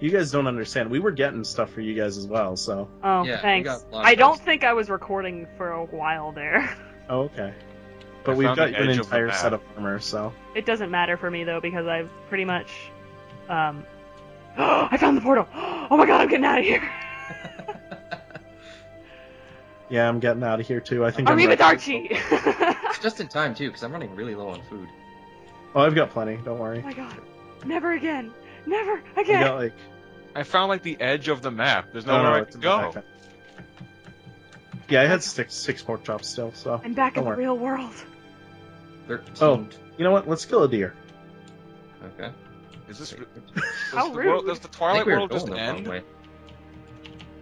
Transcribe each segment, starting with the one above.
you guys don't understand. We were getting stuff for you guys as well, so. Oh, Yeah, thanks. got a lot of I don't those. think I was recording for a while there. Oh, okay. But I we've got an edge of entire set of armor, so. It doesn't matter for me though because I've pretty much. Um. I found the portal. Oh my god, I'm getting out of here. Yeah, I'm getting out of here too. I think I'm. Arriva ready. Darchi. It's just in time too, because I'm running really low on food. Oh, I've got plenty. Don't worry. oh my god. Never again. Never I again. got like. I found like the edge of the map. There's nowhere no, I can go. Yeah, I had six six pork chops still. So I'm back in Don't the worry. real world. Thirteen. Oh. you know what? Let's kill a deer. Okay. Is this? Does How the, world, does the Twilight we World just going the wrong end?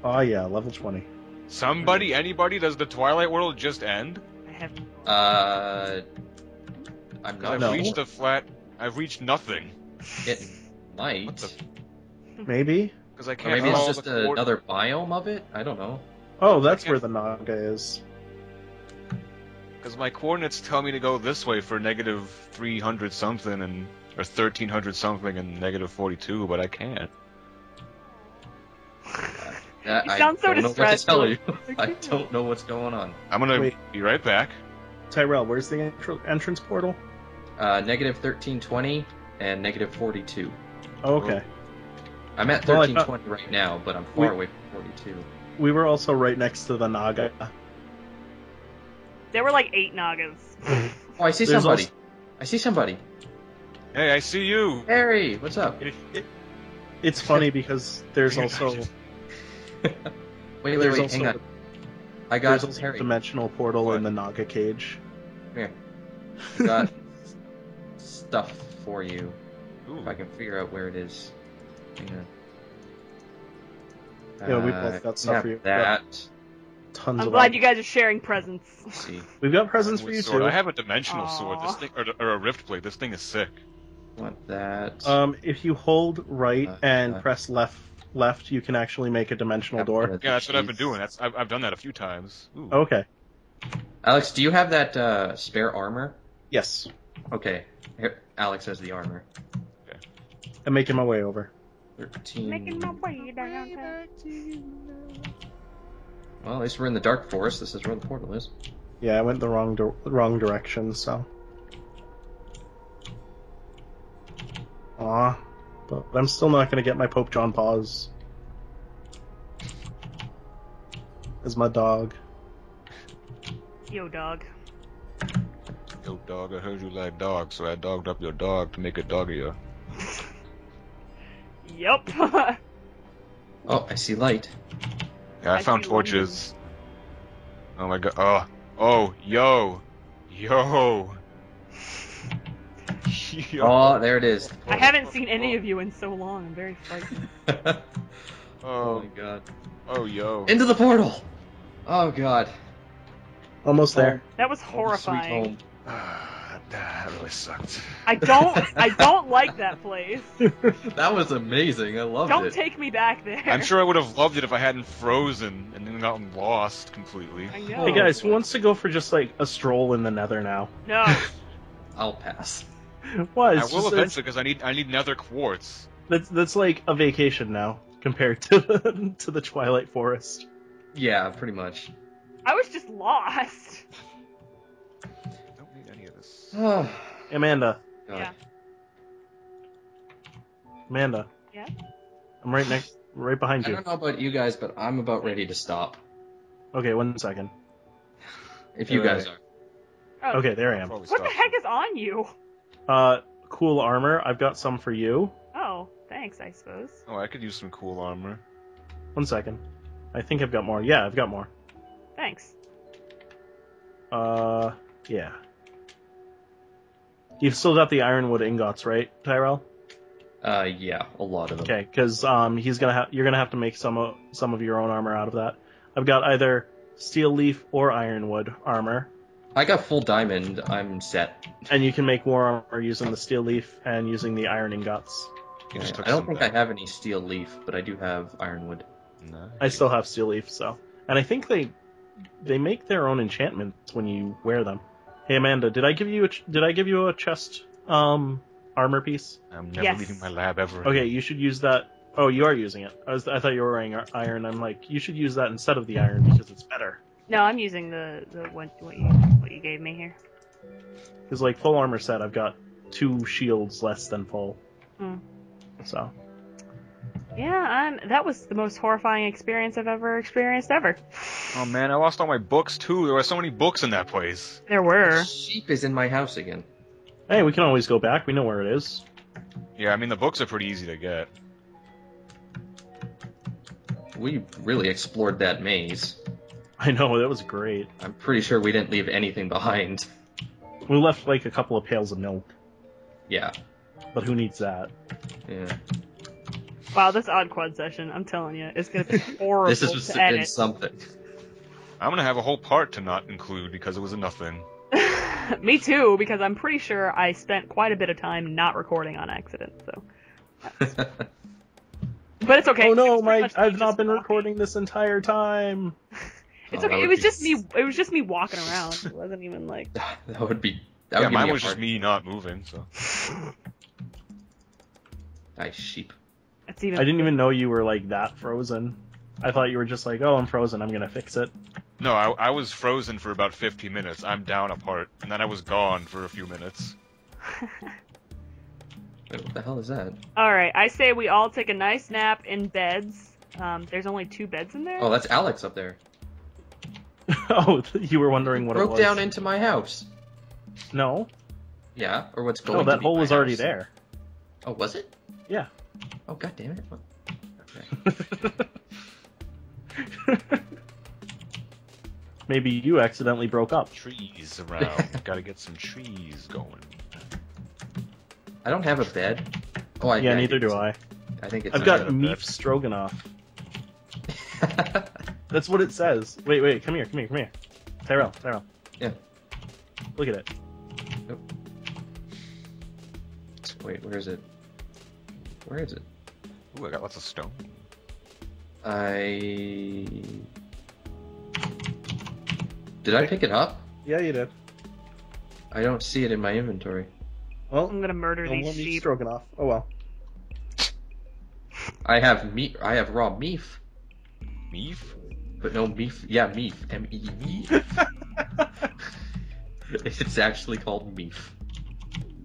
Oh yeah, level twenty. Somebody, anybody, does the Twilight World just end? I have. Uh, I'm 'Cause not I've No. reached the flat. I've reached nothing It might. What the- Maybe. because I can't. maybe it's just the another biome of it. I don't know. Oh, that's where the Naga is. Because my coordinates tell me to go this way for negative 300 something and or 1300 something and negative 42, but I can't. That, You I sound so don't know what to distressed. tell you. I don't know what's going on. I'm gonna Wait. be right back. Tyrell, where's the entr- entrance portal? Uh, negative thirteen twenty and negative forty two. Oh, okay. I'm at Well, thirteen twenty right now, but I'm far We- away from forty two. We were also right next to the Naga. There were like eight Nagas. Oh, I see There's somebody. also- I see somebody. Hey, I see you. Harry, what's up? It- it- it's funny because there's also wait, wait, there's wait, also hang on. I there's got also a dimensional portal What? in the Naga cage. Here. Got stuff for you. Ooh. If I can figure out where it is. Hang on. Yeah, we Uh, both got stuff yeah, for you. That. Tons I'm of glad them. you guys are sharing presents. Let's see. We've got presents for you sword. too. I have a dimensional sword. This thing, or, or a rift blade. This thing is sick. Want that. Um, if you hold right Uh, and uh, press left, left, you can actually make a dimensional door. Yeah, that's what I've been doing. That's I've, I've done that a few times. Ooh. Okay. Alex, do you have that uh, spare armor? Yes. Okay. Here, Alex has the armor. I'm making my way over. Thirteen. Making my way down. Well, at least we're in the dark forest. This is where the portal is. Yeah, I went the wrong di- wrong direction, so. Aw. But I'm still not gonna get my Pope John paws. As my dog. Yo, dog. Yo, dog, I heard you like dogs, so I dogged up your dog to make it doggier. Yup. Oh, I see light. Yeah, I, I found see torches. Oh my god. Oh, uh, oh, yo, yo. yo. Oh, there it is. I haven't seen any of you in so long. I'm very frightened. oh Oh, my god. oh, yo. Into the portal. Oh god. Almost there. That was Home, horrifying. Sweet Ah, that really sucked. I don't. I don't like that place. That was amazing. I loved it. Don't take me back there. I'm sure I would have loved it if I hadn't frozen and then gotten lost completely. I know. Hey guys, who wants to go for just like a stroll in the Nether now? No. I'll pass. What? I will eventually because I need I need nether quartz. That's that's like a vacation now compared to to the Twilight Forest. Yeah, pretty much. I was just lost. Amanda, Yeah. Amanda. Yeah? I'm right next, right behind you. I you. don't know about you guys, but I'm about ready to stop. Okay, one second. If you guys are. Oh, Okay, there I am. What the heck is on you? Uh, cool armor. I've got some for you. Oh, thanks. I suppose. Oh, I could use some cool armor. One second. I think I've got more. Yeah, I've got more. Thanks. Uh, yeah. You've still got the ironwood ingots, right, Tyrell? Uh, yeah, a lot of them. Okay, because um, he's gonna have you're gonna have to make some of some of your own armor out of that. I've got either steeleaf or ironwood armor, I got full diamond. I'm set. and you can make more armor using the steeleaf and using the iron ingots. You I don't think back. I have any steeleaf, but I do have ironwood. Nice. I still have steeleaf, so and I think they they make their own enchantments when you wear them. Hey Amanda, did I give you a ch- did I give you a chest um armor piece? I'm never Yes. leaving my lab ever. Okay, you should use that Oh, you are using it. I was I thought you were wearing ir- iron. I'm like, you should use that instead of the iron because it's better. No, I'm using the the what what you what you gave me here. Because like full armor set, I've got two shields less than full. Hmm. So Yeah, I'm. That was the most horrifying experience I've ever experienced ever. Oh man, I lost all my books too. There were so many books in that place. There were. Sheep is in my house again. hey, we can always go back. We know where it is. Yeah, I mean the books are pretty easy to get. We really explored that maze. I know that was great. I'm pretty sure we didn't leave anything behind. We left like a couple of pails of milk, Yeah. but who needs that? Yeah. Wow, this odd quad session. I'm telling you, it's gonna be horrible This is just to edit. something. I'm gonna have a whole part to not include because it was a nothing. Me too, because I'm pretty sure I spent quite a bit of time not recording on accident. So, but it's okay. oh no, Mike! I've not been walking. recording this entire time. It's Oh, okay. It would was be- just me. It was just me walking around. It wasn't even like. that would be. That yeah, would give mine me a was just heart- me not moving. So Nice sheep. It's even. I didn't even know you were like that frozen. I thought you were just like, oh, I'm frozen. I'm gonna fix it. no, I, I was frozen for about 50 minutes. I'm down a part, and then I was gone for a few minutes. Wait, what the hell is that? All right, I say we all take a nice nap in beds. Um, there's only two beds in there. Oh, that's Alex up there. oh, you were wondering what it Broke was. down into my house. No, Yeah, or what's going no, to that be hole my was already there. Oh, was it? Yeah. Oh, god damn it. What- Okay. Maybe you accidentally broke up. Trees around. Gotta get some trees going. I don't have a bed. Oh, I, yeah, I neither do I. I think it's. I've got the meef stroganoff. That's what it says. Wait, wait, come here, come here, come here. Tyrell, Tyrell. Yeah. Look at it. Wait, where is it? Where is it? Ooh, I got lots of stone. I. Did I pick it up? Yeah, you did. I don't see it in my inventory. Well, I'm gonna murder no these more meat sheep. stroganoff. Oh well. I have meat. I have raw beef, Meef? but no beef. Yeah, beef. M E E. It's actually called beef.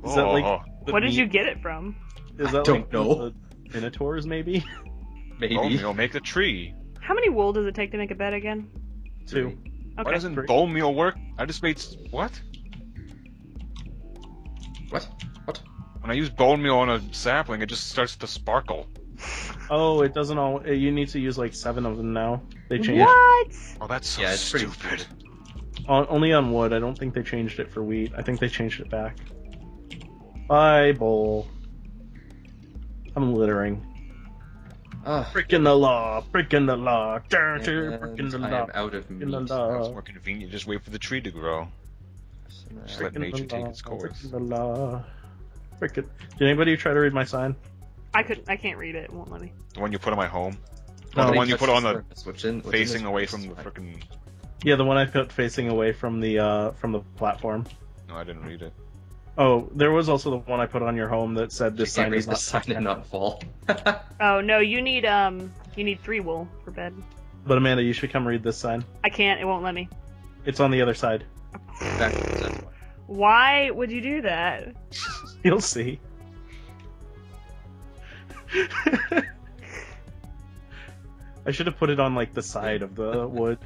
Oh, is that like Oh, the What did meat- you get it from? Is that don't like know. the Minotaurs, maybe? Maybe. bone meal make the tree. How many wool does it take to make a bed again? Two. Okay. Why doesn't Three. bone meal work? I just made what? What? What? When I use bone meal on a sapling, it just starts to sparkle. Oh, it doesn't all. Eh, you need to use like seven of them now. They changed What? Oh, that's so Yeah, it's pretty stupid. on, only on wood. I don't think they changed it for wheat. I think they changed it back. Bye, bowl. I'm littering. Ah, Breaking the law. Breaking the law. Breaking and the I am out of Breaking the meat. Now it's more convenient. Just wait for the tree to grow. Just let nature the take its course. breaking the law. Frickin' Did anybody try to read my sign? I could. I can't read it. It won't let me. The one you put on my home, No. the one you put on the Surface, in- which facing away from the frickin' Yeah, the one I put facing away from the uh from the platform. No, I didn't read it. Oh, there was also the one I put on your home that said this sign read is the not sign and not fall. Oh no, you need um, you need three wool for bed. But Amanda, you should come read this sign. I can't. It won't let me. It's on the other side. Backwards, why. Why would you do that? You'll see. I should have put it on like the side of the wood,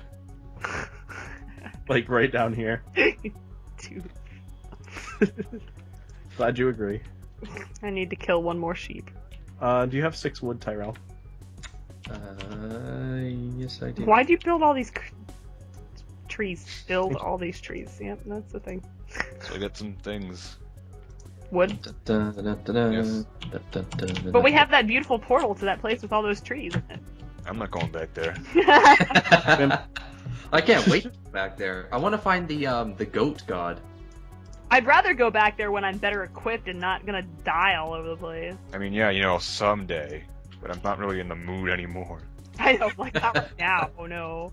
like right down here. Dude, Glad you agree. I need to kill one more sheep. Uh, do you have six wood, Tyrell? Uh, yes, I do. Why'd you build all these c- trees? Build all these trees. Yep, that's the thing. So I got some things. Wood. Da, da, da, da, da, Yes. da, da, da, da, But we have that beautiful portal to that place with all those trees. I'm not going back there. I can't wait to go back there. I want to find the um the goat god. I'd rather go back there when I'm better equipped and not gonna die all over the place. I mean, yeah, you know, someday, but I'm not really in the mood anymore. I know, like not right now. Oh no.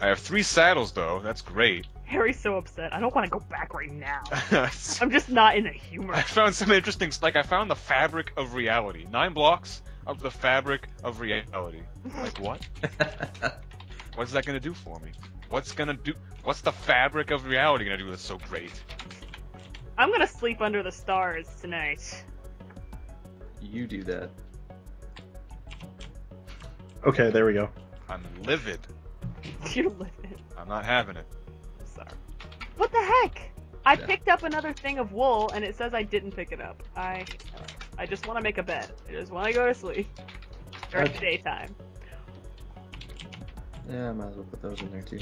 I have three saddles though. That's great. Harry's so upset. I don't want to go back right now. I I'm just not in the humor. I found some interesting. Like I found the fabric of reality. Nine blocks. of the fabric of reality. Like what? What's that gonna do for me? What's gonna do? What's the fabric of reality gonna do that's so great? I'm gonna sleep under the stars tonight. you do that. Okay, there we go. I'm livid. You're living. I'm not having it. Sorry. What the heck? I Yeah. picked up another thing of wool, and it says I didn't pick it up. I, I just want to make a bed. I just want to go to sleep during the daytime. Yeah, I might as well put those in there too.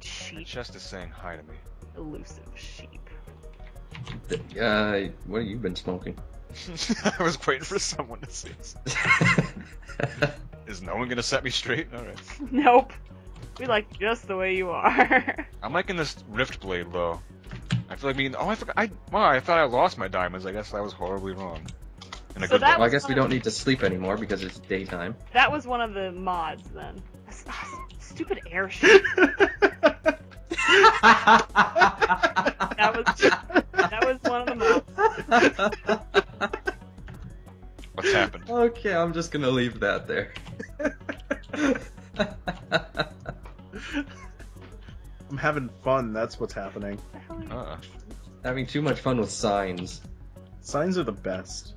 Stupid The sheep, chest is saying hi to me. elusive sheep. Th- Uh, what have you been smoking? I was waiting for someone to say. Is no one gonna set me straight? All right. Nope. We like just the way you are. I'm liking this rift blade though. I feel like being. Oh, I forgot. I wow. I thought I lost my diamonds. I guess I was horribly wrong. In a So good that well, I guess we don't need to sleep anymore because it's daytime. that was one of the mods then. Stupid airship. That was that was one of the mods. What's happened? okay, I'm just gonna leave that there. I'm having fun. That's what's happening. Uh, Having too much fun with signs. Signs are the best.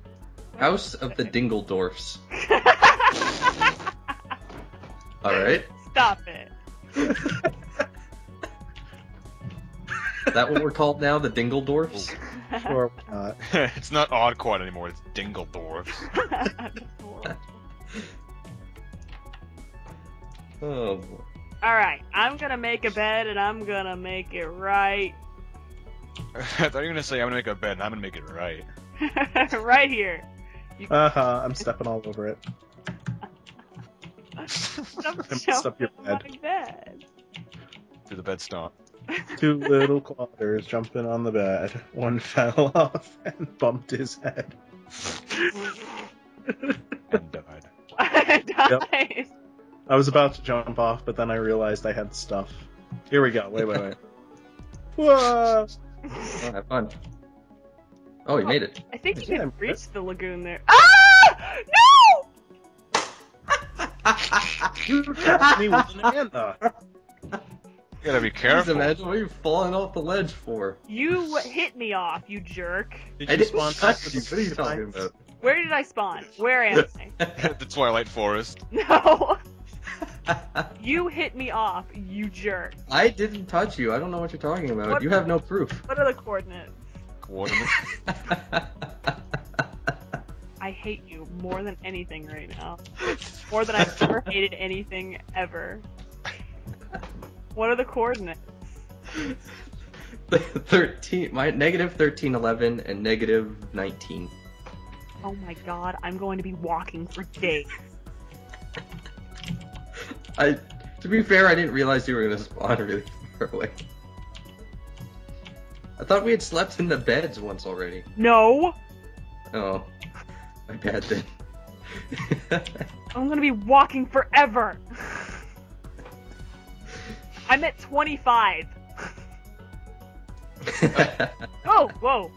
House of the Dingledorfs. Alright. Stop it. that what we're called now? The Dingledorfs? Or not. it's not odd quad anymore. It's Dingledorf. Oh. Alright, I'm gonna make a bed and I'm gonna make it right. I thought you were gonna say I'm gonna make a bed and I'm gonna make it right. right here. Uh huh. I'm stepping all over it. Don't Messed up your bed. bed. Do the bed stomp. Two little clodders jumping on the bed. One fell off and bumped his head. And died. I died. I was about to jump off, but then I realized I had stuff. Here we go. Wait, wait, wait. Whoa! Oh, have fun. Oh, you made it. I think you can reach the lagoon there. Ah! No! You trapped me with an Amanda. You gotta be Please careful. imagine what you're falling off the ledge for. You hit me off, you jerk. Did I you didn't spawn touch you. What are you talking about? Where did I spawn? Where am I? the Twilight Forest. No! You hit me off, you jerk. I didn't touch you. I don't know what you're talking about. What- You have no proof. What are the coordinates? Coordinates. I hate you more than anything right now. More than I've ever hated anything ever. What are the coordinates? 13, my negative 13, 11, and negative 19. Oh my god, I'm going to be walking for days. I, to be fair, I didn't realize you were gonna spawn really far away. I thought we had slept in the beds once already. No! Oh, my bad then. I'm gonna be walking forever! I'm at 25. Oh, whoa!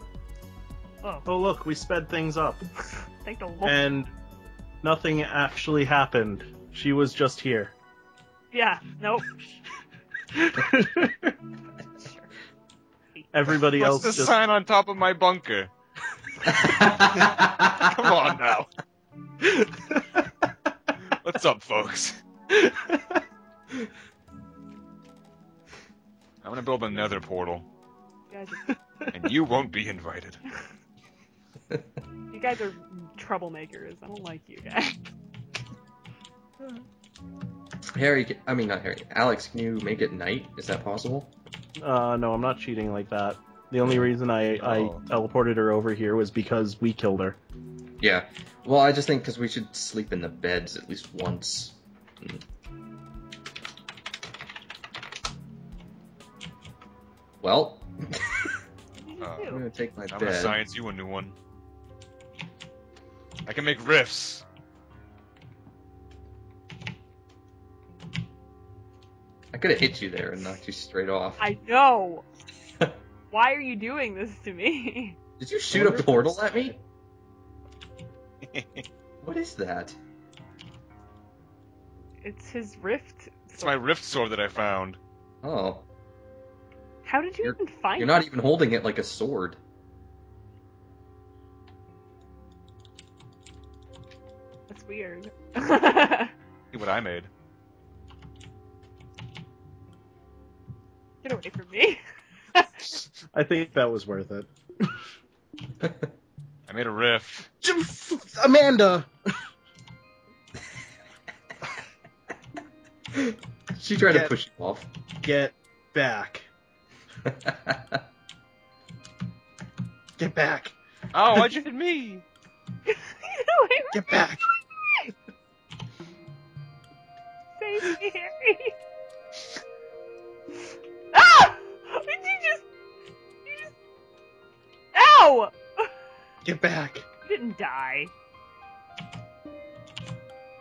Oh, Oh, look, we sped things up. thank the Lord. And nothing actually happened. She was just here. yeah, nope. Everybody What's else the just. sign on top of my bunker? Come on now. What's up, folks? I'm gonna build another portal, You guys, are, and you won't be invited. you guys are troublemakers. I don't like you guys. Harry, I mean not Harry. Alex, can you make it night? Is that possible? Uh, no, I'm not cheating like that. The only reason I, I Oh. teleported her over here was because we killed her. Yeah. Well, I just think because we should sleep in the beds at least once. Well, What did you Uh. I'm gonna take my I'm gonna bed. science you a new one. I can make riffs. I could have hit you there and knocked you straight off. I know. Why are you doing this to me? Did you shoot a portal at me? What is that? It's his rift. it's my rift sword that I found. Oh, How did you You're- even find you're it? not even holding it like a sword. That's weird. See what I made. Get away from me. I think that was worth it. I made a riff. Amanda! she tried to push you off. Get back. Get back. Oh, why'd you hit me? Get back. Save me, Harry. ah! Did you just... You just... Ow! Get back. You didn't die.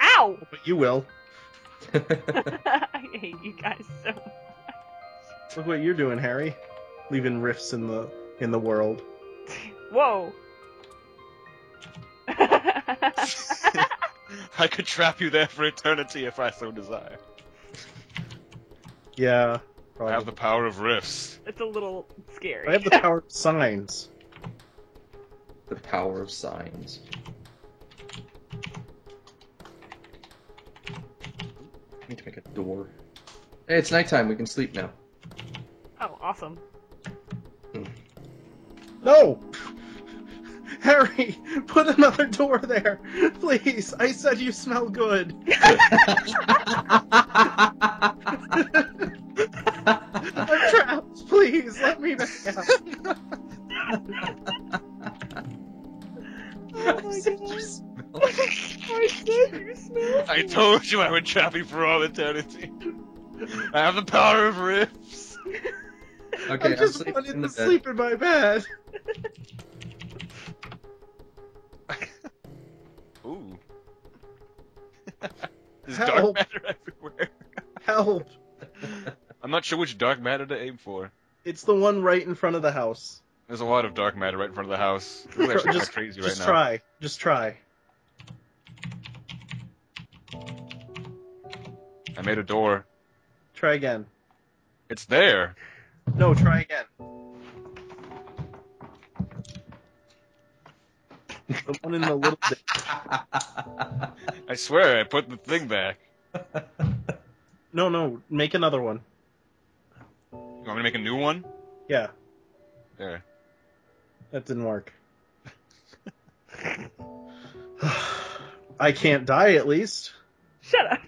Ow! But you will. I hate you guys so much. Look what you're doing, Harry. Leaving rifts in the in the world. Whoa. I could trap you there for eternity if I so desire. Yeah. I have the power of rifts. it's a little scary. I have the power of signs. the power of signs. I need to make a door. Hey, it's nighttime. We can sleep now. Oh, awesome. No! Harry, put another door there, please. I said you smell good. I'm trapped. Please let me back out. Oh my said God. you smell. I said you smell. I told you I would trap you for all eternity. I have the power of rifts. Okay, I I'm just sleeping wanted in the to bed. sleep in my bed. Ooh. There's Help. dark matter everywhere. Help! I'm not sure which dark matter to aim for. It's the one right in front of the house. There's a lot of dark matter right in front of the house. It's really actually kind of crazy right just now. try. Just try. I made a door. Try again. It's there. No, try again. The one in the little bit. I swear, I put the thing back. No, no, make another one. You want me to make a new one? Yeah, There. that didn't work. I can't die at least. Shut up.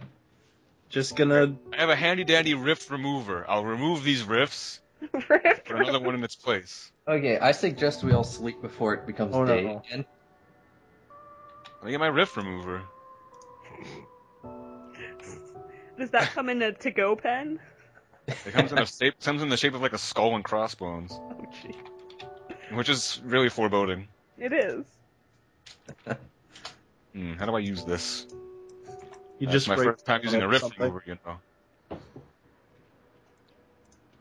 Just gonna. I have a handy dandy rift remover. I'll remove these rifts, Rift put another one in its place. okay, I suggest we all sleep before it becomes Oh, no, day no. again. Let me get my rift remover. Does that come in a to-go pen? It comes in a shape, comes in the shape of like a skull and crossbones, Oh, gee. which is really foreboding. It is. Hmm, how do I use this? You That's just my first time using a or rift something. remover, you know.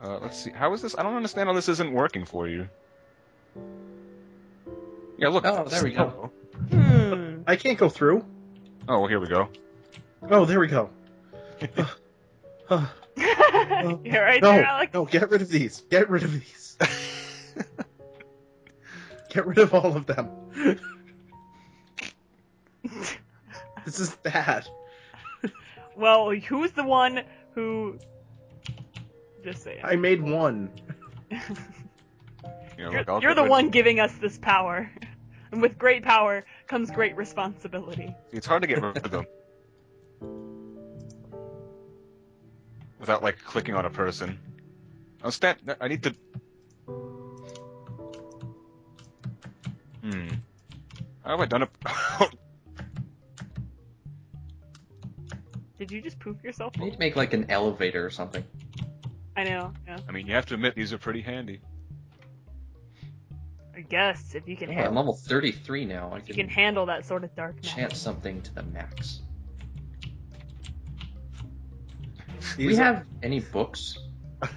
Uh, let's see. How is this? I don't understand how this isn't working for you. Yeah, look. Oh, there we go. Hmm. I can't go through. Oh, well, here we go. Oh, there we go. Uh, You're right no, there, Alex. no, get rid of these. Get rid of these. Get rid of all of them. this is bad. Well, who's the one who? Just saying. I made one. You know, You're, like, you're the rid- one giving us this power, and with great power comes great responsibility. It's hard to get rid of them without like clicking on a person. I'll stand. I need to. Hmm. How have I done it? Did you just poop yourself? We need to make like an elevator or something. I know. Yeah. I mean, you have to admit these are pretty handy. I guess if you can Oh, I'm level 33 now. I if you can can handle that sort of dark chant something to the max. Do we have any books?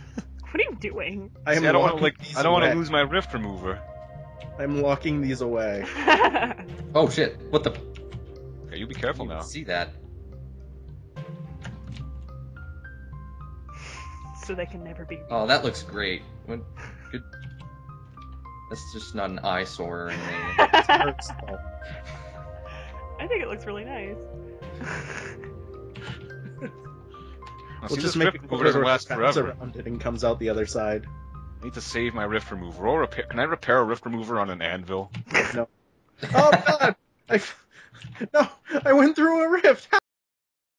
What are you doing? I See, I don't want to like. I don't want to lose my rift remover. I'm locking these away. Oh shit! What the? Okay, you be careful now. See that? So they can never be. Oh, that looks great. What? Good. That's just not an eyesore or anything. Hurts. I think it looks really nice. Now, We'll see, just this make rift it remover doesn't last wraps forever. around it and comes out the other side. I need to save my rift remover. Or repair. Can I repair a rift remover on an anvil? No. Oh god! I no, I went through a rift.